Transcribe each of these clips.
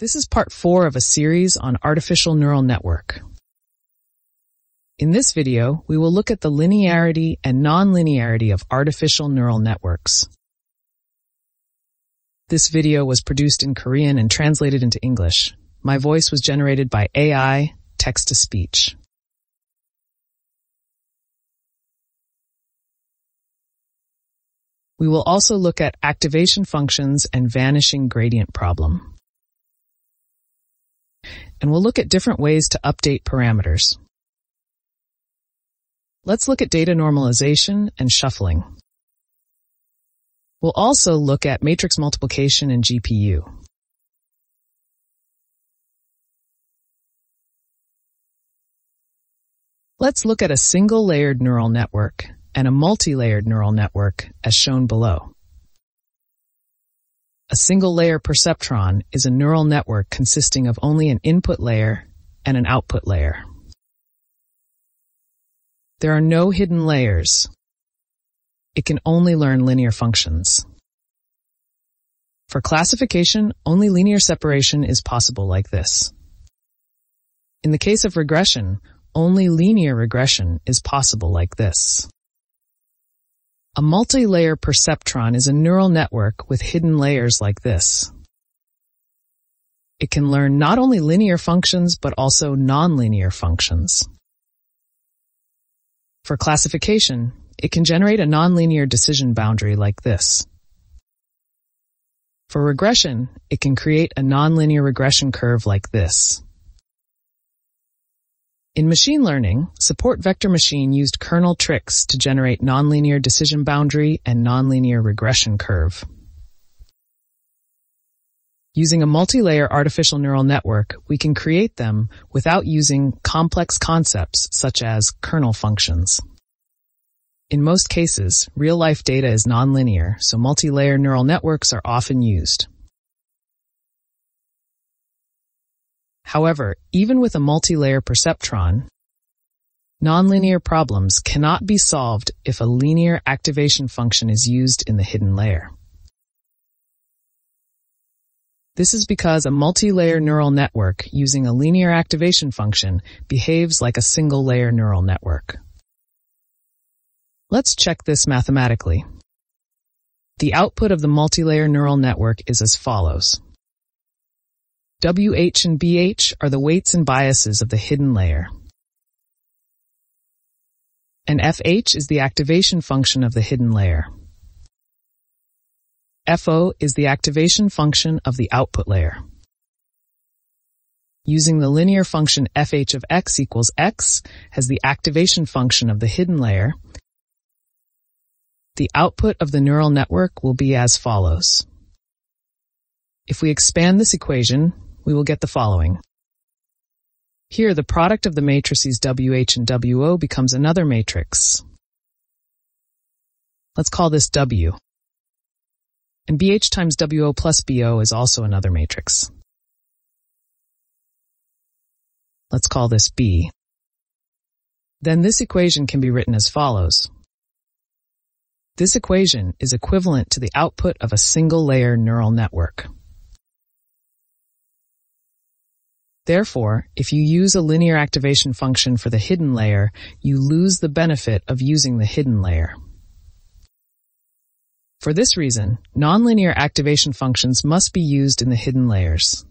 This is part four of a series on artificial neural network. In this video, we will look at the linearity and nonlinearity of artificial neural networks. This video was produced in Korean and translated into English. My voice was generated by AI, text-to-speech. We will also look at activation functions and vanishing gradient problem. And we'll look at different ways to update parameters. Let's look at data normalization and shuffling. We'll also look at matrix multiplication and GPU. Let's look at a single-layered neural network and a multi-layered neural network as shown below. A single-layer perceptron is a neural network consisting of only an input layer and an output layer. There are no hidden layers. It can only learn linear functions. For classification, only linear separation is possible like this. In the case of regression, only linear regression is possible like this. A multi-layer perceptron is a neural network with hidden layers like this. It can learn not only linear functions, but also nonlinear functions. For classification, it can generate a nonlinear decision boundary like this. For regression, it can create a nonlinear regression curve like this. In machine learning, support vector machine used kernel tricks to generate nonlinear decision boundary and nonlinear regression curve. Using a multi-layer artificial neural network, we can create them without using complex concepts such as kernel functions. In most cases, real-life data is nonlinear, so multi-layer neural networks are often used. However, even with a multi-layer perceptron, nonlinear problems cannot be solved if a linear activation function is used in the hidden layer. This is because a multi-layer neural network using a linear activation function behaves like a single-layer neural network. Let's check this mathematically. The output of the multi-layer neural network is as follows. WH and BH are the weights and biases of the hidden layer. And FH is the activation function of the hidden layer. FO is the activation function of the output layer. Using the linear function fh of x equals x as the activation function of the hidden layer, the output of the neural network will be as follows. If we expand this equation, we will get the following. Here, the product of the matrices WH and WO becomes another matrix. Let's call this W. And BH times WO plus BO is also another matrix. Let's call this B. Then this equation can be written as follows. This equation is equivalent to the output of a single-layer neural network. Therefore, if you use a linear activation function for the hidden layer, you lose the benefit of using the hidden layer. For this reason, nonlinear activation functions must be used in the hidden layers.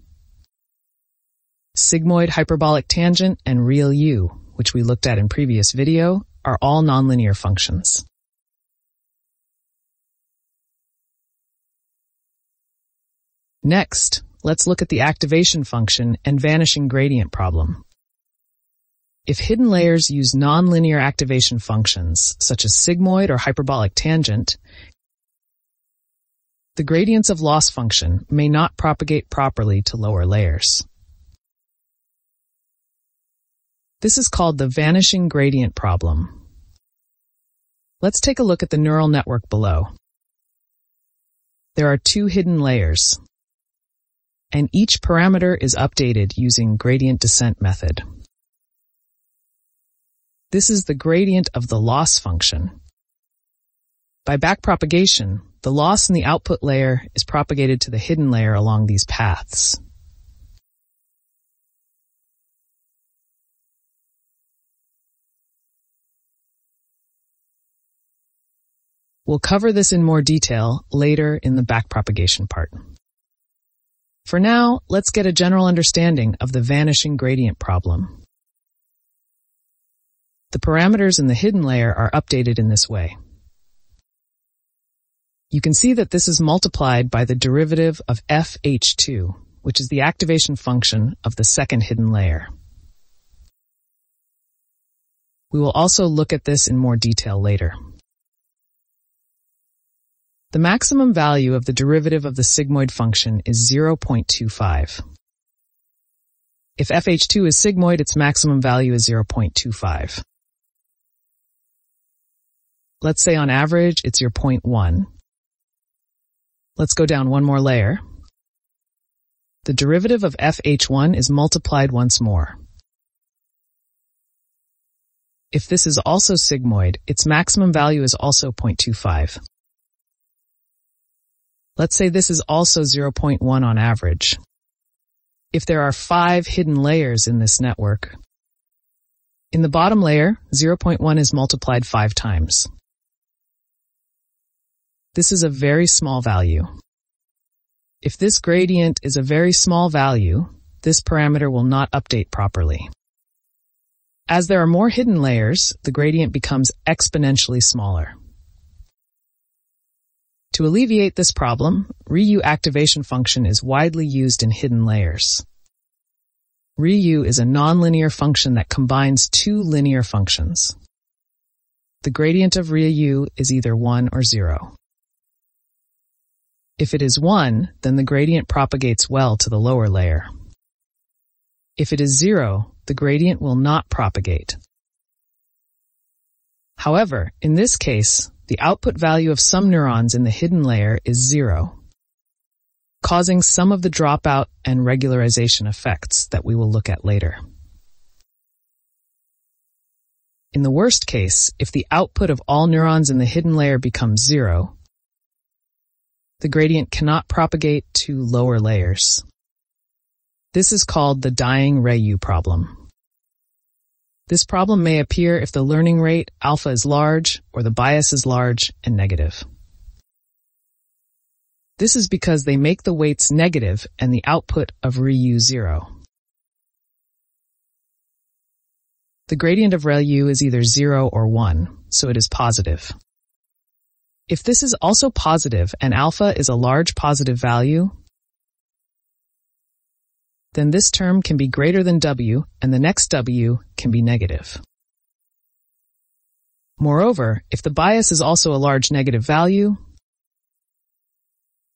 Sigmoid hyperbolic tangent and ReLU, which we looked at in previous video, are all nonlinear functions. Next, let's look at the activation function and vanishing gradient problem. If hidden layers use nonlinear activation functions, such as sigmoid or hyperbolic tangent, the gradients of loss function may not propagate properly to lower layers. This is called the vanishing gradient problem. Let's take a look at the neural network below. There are two hidden layers, and each parameter is updated using gradient descent method. This is the gradient of the loss function. By backpropagation, the loss in the output layer is propagated to the hidden layer along these paths. We'll cover this in more detail later in the backpropagation part. For now, let's get a general understanding of the vanishing gradient problem. The parameters in the hidden layer are updated in this way. You can see that this is multiplied by the derivative of fh2, which is the activation function of the second hidden layer. We will also look at this in more detail later. The maximum value of the derivative of the sigmoid function is 0.25. If fh2 is sigmoid, its maximum value is 0.25. Let's say on average it's your 0.1. Let's go down one more layer. The derivative of fh1 is multiplied once more. If this is also sigmoid, its maximum value is also 0.25. Let's say this is also 0.1 on average. If there are five hidden layers in this network, in the bottom layer, 0.1 is multiplied five times. This is a very small value. If this gradient is a very small value, this parameter will not update properly. As there are more hidden layers, the gradient becomes exponentially smaller. To alleviate this problem, ReLU activation function is widely used in hidden layers. ReLU is a nonlinear function that combines two linear functions. The gradient of ReLU is either 1 or 0. If it is 1, then the gradient propagates well to the lower layer. If it is 0, the gradient will not propagate. However, in this case, the output value of some neurons in the hidden layer is zero, causing some of the dropout and regularization effects that we will look at later. In the worst case, if the output of all neurons in the hidden layer becomes zero, the gradient cannot propagate to lower layers. This is called the dying ReLU problem. This problem may appear if the learning rate alpha is large or the bias is large and negative. This is because they make the weights negative and the output of ReLU zero. The gradient of ReLU is either zero or one, so it is positive. If this is also positive and alpha is a large positive value, then this term can be greater than w and the next w can be negative. Moreover, if the bias is also a large negative value,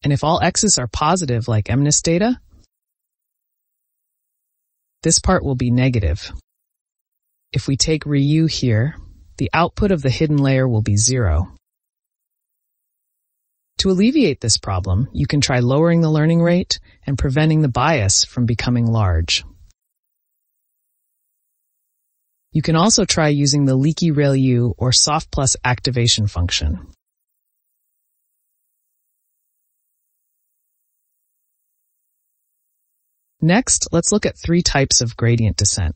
and if all x's are positive like MNIST data, this part will be negative. If we take ReLU here, the output of the hidden layer will be zero. To alleviate this problem, you can try lowering the learning rate and preventing the bias from becoming large. You can also try using the leaky ReLU or soft plus activation function. Next, let's look at three types of gradient descent.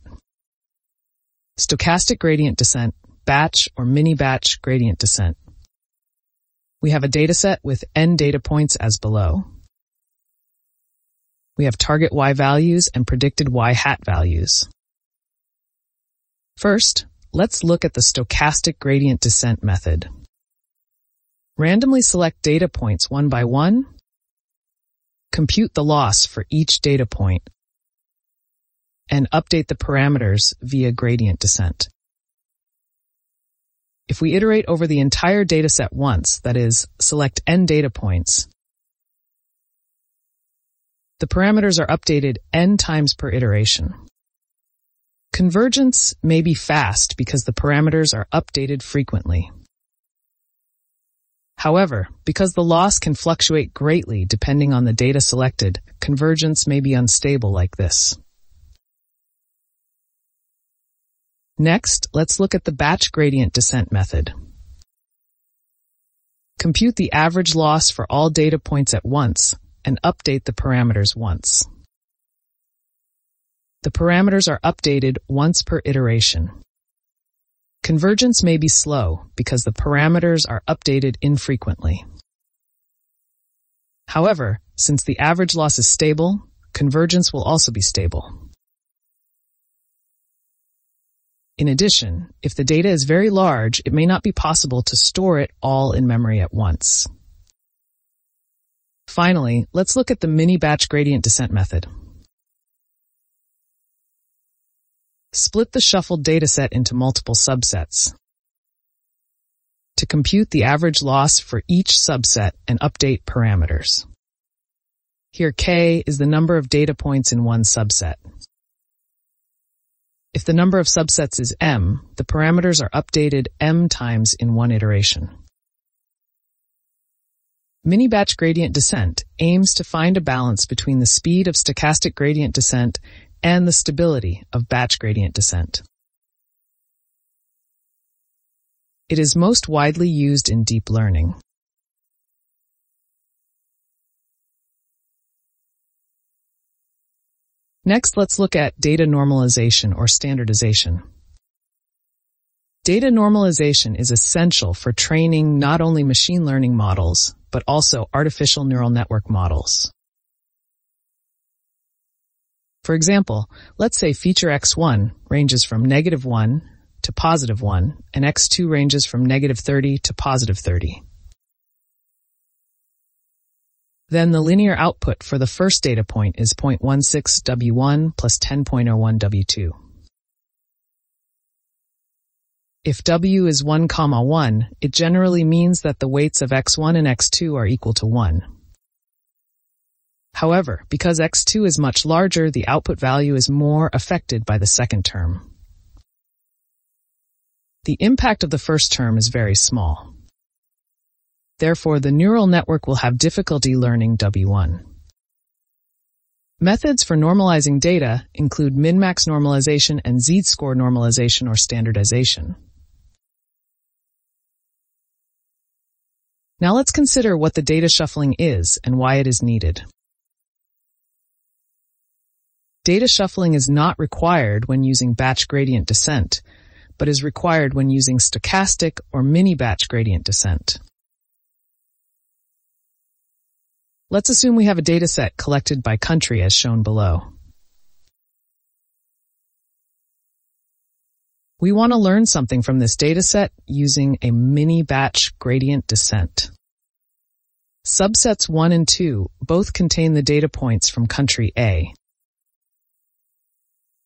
Stochastic gradient descent, batch or mini-batch gradient descent. We have a dataset with n data points as below. We have target y values and predicted y hat values. First, let's look at the stochastic gradient descent method. Randomly select data points one by one. Compute the loss for each data point and update the parameters via gradient descent. If we iterate over the entire dataset once, that is, select n data points, the parameters are updated n times per iteration. Convergence may be fast because the parameters are updated frequently. However, because the loss can fluctuate greatly depending on the data selected, convergence may be unstable like this. Next, let's look at the batch gradient descent method. Compute the average loss for all data points at once and update the parameters once. The parameters are updated once per iteration. Convergence may be slow because the parameters are updated infrequently. However, since the average loss is stable, convergence will also be stable. In addition, if the data is very large, it may not be possible to store it all in memory at once. Finally, let's look at the mini-batch gradient descent method. Split the shuffled dataset into multiple subsets. To compute the average loss for each subset and update parameters. Here k is the number of data points in one subset. If the number of subsets is m, the parameters are updated m times in one iteration. Mini-batch gradient descent aims to find a balance between the speed of stochastic gradient descent and the stability of batch gradient descent. It is most widely used in deep learning. Next, let's look at data normalization or standardization. Data normalization is essential for training not only machine learning models, but also artificial neural network models. For example, let's say feature x1 ranges from negative 1 to positive 1, and x2 ranges from negative 30 to positive 30. Then the linear output for the first data point is 0.16 W1 plus 10.01 W2. If W is 1, comma 1, it generally means that the weights of x1 and x2 are equal to 1. However, because x2 is much larger, the output value is more affected by the second term. The impact of the first term is very small. Therefore, the neural network will have difficulty learning W1. Methods for normalizing data include min-max normalization and z-score normalization or standardization. Now let's consider what the data shuffling is and why it is needed. Data shuffling is not required when using batch gradient descent, but is required when using stochastic or mini-batch gradient descent. Let's assume we have a dataset collected by country as shown below. We want to learn something from this dataset using a mini-batch gradient descent. Subsets 1 and 2 both contain the data points from country A.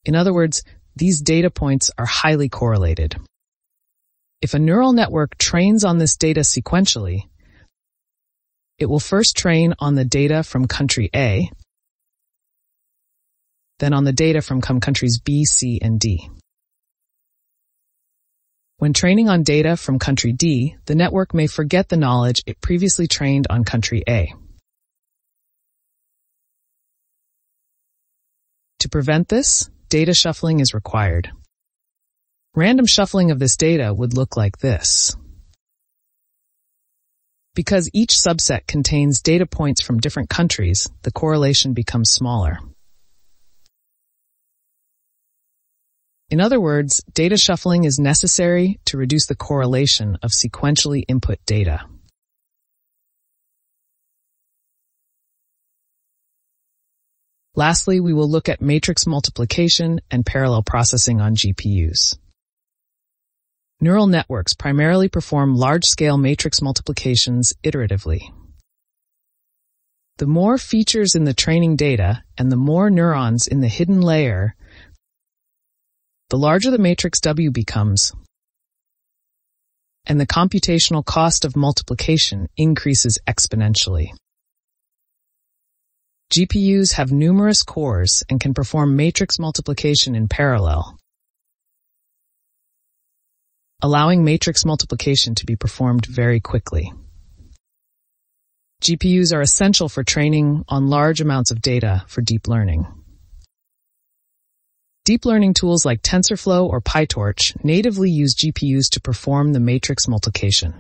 In other words, these data points are highly correlated. If a neural network trains on this data sequentially, it will first train on the data from country A, then on the data from countries B, C, and D. When training on data from country D, the network may forget the knowledge it previously trained on country A. To prevent this, data shuffling is required. Random shuffling of this data would look like this. Because each subset contains data points from different countries, the correlation becomes smaller. In other words, data shuffling is necessary to reduce the correlation of sequentially input data. Lastly, we will look at matrix multiplication and parallel processing on GPUs. Neural networks primarily perform large-scale matrix multiplications iteratively. The more features in the training data and the more neurons in the hidden layer, the larger the matrix W becomes, and the computational cost of multiplication increases exponentially. GPUs have numerous cores and can perform matrix multiplication in parallel, allowing matrix multiplication to be performed very quickly. GPUs are essential for training on large amounts of data for deep learning. Deep learning tools like TensorFlow or PyTorch natively use GPUs to perform the matrix multiplication.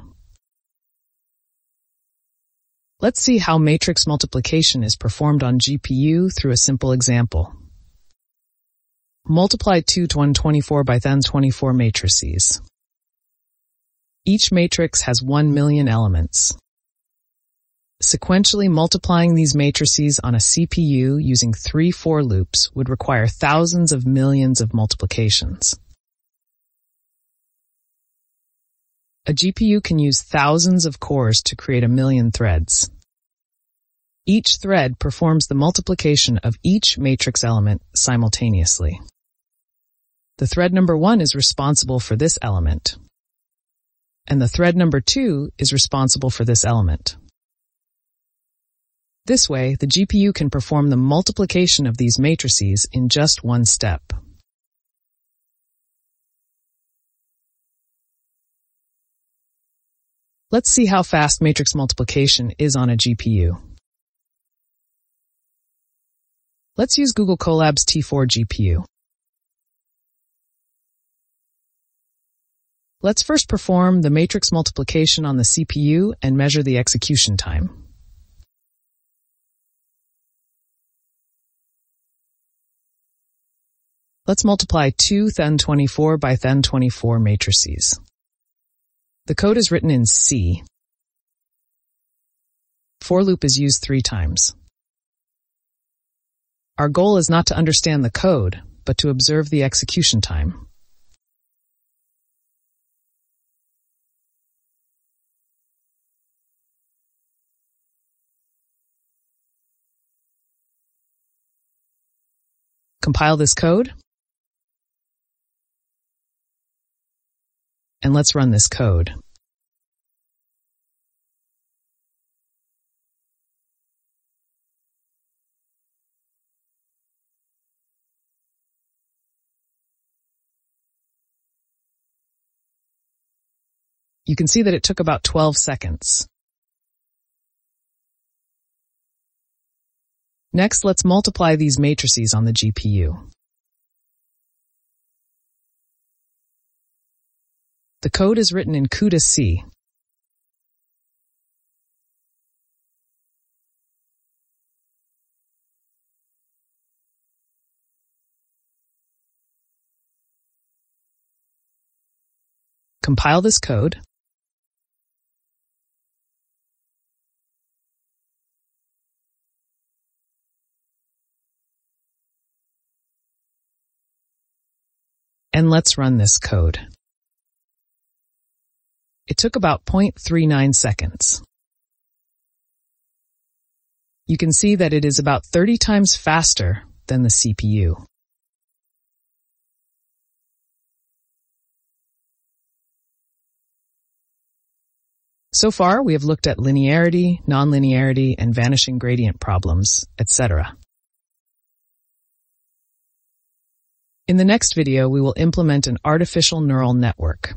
Let's see how matrix multiplication is performed on GPU through a simple example. Multiply two 124 by 1024 matrices. Each matrix has 1 million elements. Sequentially multiplying these matrices on a CPU using three for loops would require thousands of millions of multiplications. A GPU can use thousands of cores to create a million threads. Each thread performs the multiplication of each matrix element simultaneously. The thread number one is responsible for this element, and the thread number two is responsible for this element. This way, the GPU can perform the multiplication of these matrices in just one step. Let's see how fast matrix multiplication is on a GPU. Let's use Google Colab's T4 GPU. Let's first perform the matrix multiplication on the CPU and measure the execution time. Let's multiply two Then24 by Then24 matrices. The code is written in C. For loop is used three times. Our goal is not to understand the code, but to observe the execution time. Compile this code and let's run this code. You can see that it took about 12 seconds. Next, let's multiply these matrices on the GPU. The code is written in CUDA C. Compile this code. And let's run this code. It took about 0.39 seconds. You can see that it is about 30 times faster than the CPU. So far, we have looked at linearity, nonlinearity, and vanishing gradient problems, etc. In the next video, we will implement an artificial neural network.